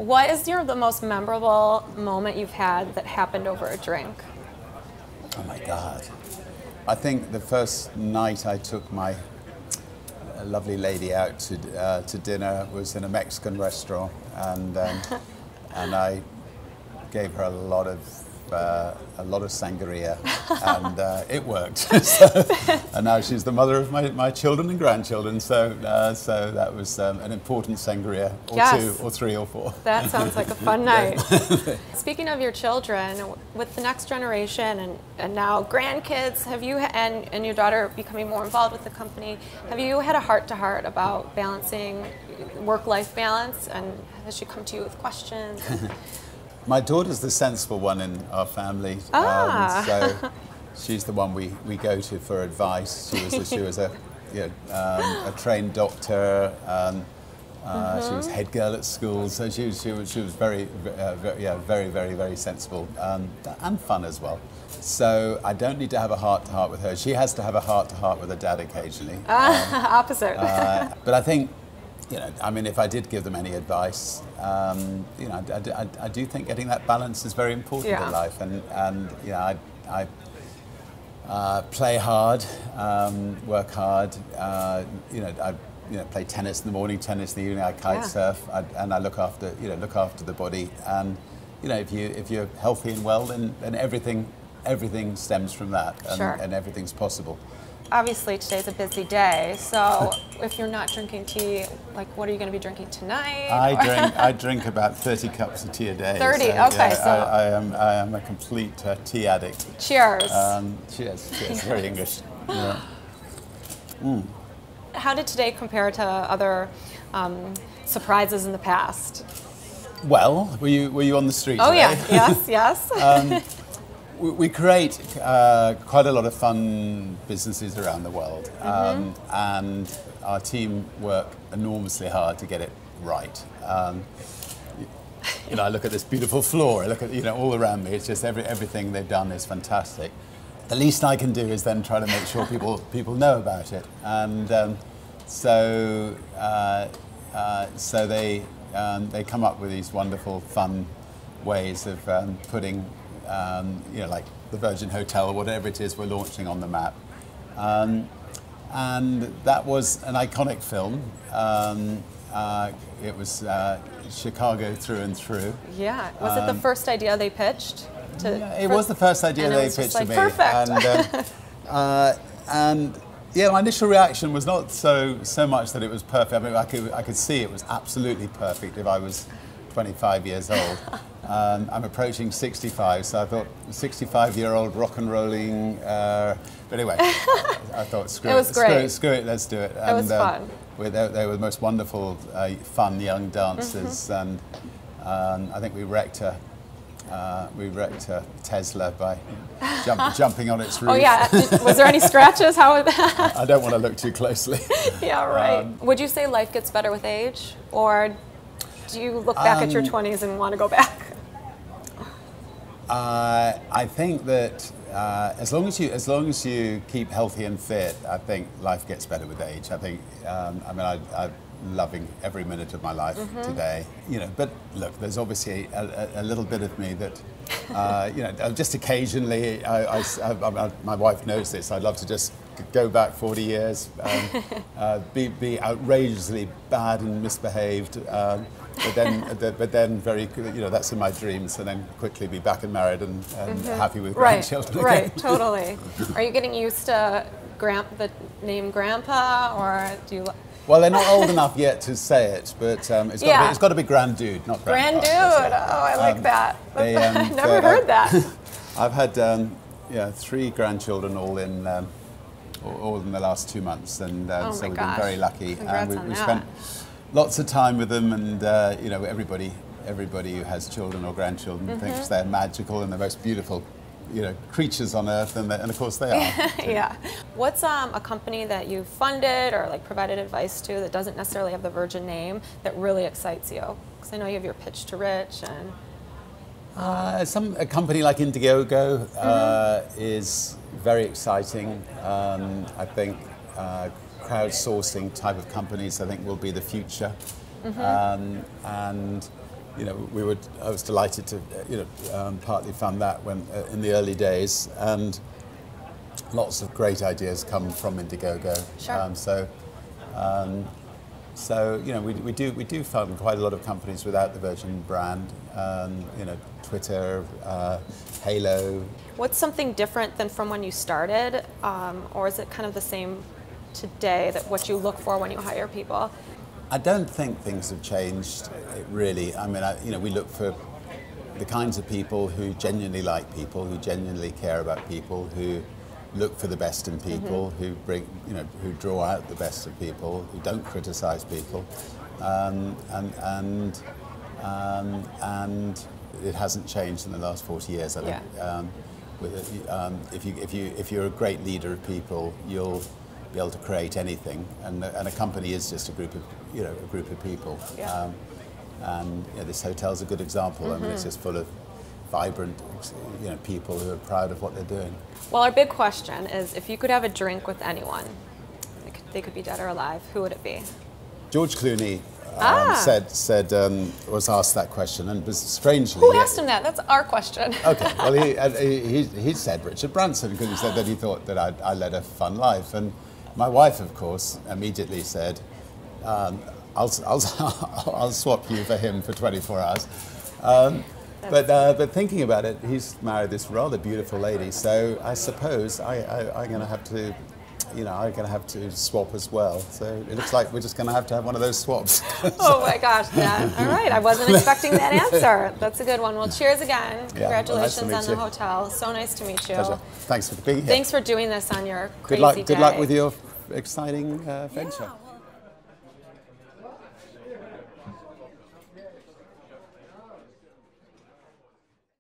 What is your the most memorable moment you've had that happened over a drink? Oh my God. I think the first night I took my uh, lovely lady out to, uh, to dinner was in a Mexican restaurant, and, um, and I gave her a lot of uh, a lot of sangria, and uh, it worked. so, and now she's the mother of my, my children and grandchildren. So, uh, so that was um, an important sangria, or Yes. two, or three, or four. That sounds like a fun night. Speaking of your children, with the next generation and, and now grandkids, have you and, and your daughter becoming more involved with the company, have you had a heart to heart about balancing work life balance? And has she come to you with questions? My daughter's the sensible one in our family. Ah. Um, so she's the one we, we go to for advice. She was a, she was a, you know, um, a trained doctor. Um, uh, She was head girl at school, so she was, she was, she was very, uh, very, yeah, very, very, very sensible um, and fun as well. So I don't need to have a heart to heart with her. She has to have a heart to heart with her dad occasionally. Opposite. Uh, but I think, you know, I mean, if I did give them any advice, um, you know, I, I- I do think getting that balance is very important Yeah. in life, and and you know, I, I uh, play hard, um, work hard. Uh, you know, I you know play tennis in the morning, tennis in the evening. I kite Yeah. surf, I, and I look after you know look after the body. And you know, if you if you're healthy and well, then then everything everything stems from that, and, Sure. and everything's possible. Obviously, today's a busy day, so if you're not drinking tea, like what are you going to be drinking tonight? I drink. I drink about thirty cups of tea a day. 30, so, okay, yeah, so- I, I am. I am a complete uh, tea addict. Cheers. Um, cheers. Cheers. Very English. Yeah. How did today compare to other um, surprises in the past? Well, were you were you on the street? Oh today? yeah, yes, yes. We, we create uh, quite a lot of fun businesses around the world, um, and our team work enormously hard to get it right. Um, you know, I look at this beautiful floor. I look at you know all around me. It's just every everything they've done is fantastic. The least I can do is then try to make sure people people know about it, and um, so uh, uh, so they um, they come up with these wonderful fun ways of um, putting um, you know like the Virgin Hotel or whatever it is we're launching on the map. Um, and that was an iconic film. Um, uh, it was uh, Chicago through and through. yeah. Was it the first idea they pitched? To, Um, Yeah, it for- was the first idea they pitched like, to me, Perfect. and um, uh, and yeah, my initial reaction was not so so much that it was perfect. I mean, I could I could see it was absolutely perfect if I was 25 years old. Um, I'm approaching 65, so I thought 65 year old rock and rolling. Uh, but anyway, I thought screw It was screw it, screw it, let's do it. It was fun. we- They, they were the most wonderful, uh, fun young dancers, Mm-hmm. and um, I think we wrecked a, uh, we wrecked a Tesla by jump, jumping on its roof. Oh yeah. Was there any scratches? How was that? I don't want to look too closely. yeah, right. Um, Would you say life gets better with age, or do you look back at your Um, 20s and want to go back? Uh, I think that uh, as long as you as long as you keep healthy and fit, I think life gets better with age. I think um, I mean I, I'm loving every minute of my life today. You know, but look, there's obviously a, a, a little bit of me that uh, you know just occasionally. I, I, I- I- my wife knows this. I'd love to just go back 40 years, um, uh, be, be outrageously bad and misbehaved. Um, but then, but then, very, you know, that's in my dreams, and then quickly be back and married and, and happy with Right, grandchildren. again. right, totally. Are you getting used to grand, the name Grandpa, or do you? Well, they're not old enough yet to say it, but um, it's got to Yeah. be, it's got to be grand dude, not Grand dude. Oh, I like Um, that. they, um, I've never heard that. I've had um, yeah three grandchildren all in um, all- in the last two months, and uh, Oh so we've gosh. been very lucky. Congrats and we, we spent lots of time with them, and uh, you know everybody everybody who has children or grandchildren Mm-hmm. thinks they're magical and the most beautiful. You know, creatures on earth, and, and of course they are. yeah. What's um, a company that you funded or like provided advice to that doesn't necessarily have the Virgin name that really excites you? Because I know you have your pitch to Rich and Uh, some a company like Indiegogo uh, is very exciting. Um, I think uh, crowdsourcing type of companies I think will be the future, um, and you know, we would. I was delighted to, uh, you know, um, partly fund that when uh, in the early days, and lots of great ideas come from Indiegogo. Sure. Um, so, um, so you know, we, we do we do fund quite a lot of companies without the Virgin brand. Um, you know, Twitter, uh, Hailo. What's something different than from when you started, um, or is it kind of the same today? That what you look for when you hire people? I don't think things have changed uh, really. I mean, I, you know, we look for the kinds of people who genuinely like people, who genuinely care about people, who look for the best in people, who bring, you know, who draw out the best of people, who don't criticize people, um, and and um, and it hasn't changed in the last 40 years. I think. Yeah. Um, with, um, if you if you if you're a great leader of people, you'll be able to create anything, and, and a company is just a group of you know a group of people. Yeah. Um, and you know, this hotel's a good example. I mean, it's just full of vibrant, you know, people who are proud of what they're doing. Well, our big question is if you could have a drink with anyone, they could, they could be dead or alive, who would it be? George Clooney um, Ah. said said um, was asked that question, and was strangely. Who asked him that? That's our question. Okay, well, he, uh, he, he, he said Richard Branson because he said that he thought that I, I led a fun life. And my wife, of course, immediately said, um, I'll, I'll, I'll swap you for him for 24 hours. Um, but, uh, but thinking about it, he's married this rather beautiful lady, so I suppose I, I, I'm going to have to, you know, I'm going to have to swap as well. So it looks like we're just going to have to have one of those swaps. oh my gosh, Dan. All right, I wasn't expecting that answer. That's a good one. Well, cheers again. well, nice to Congratulations on the you. hotel. So nice to meet you. Pleasure. Thanks for being here. Thanks for doing this on your Good crazy luck, good luck with your exciting uh, venture. Yeah, well,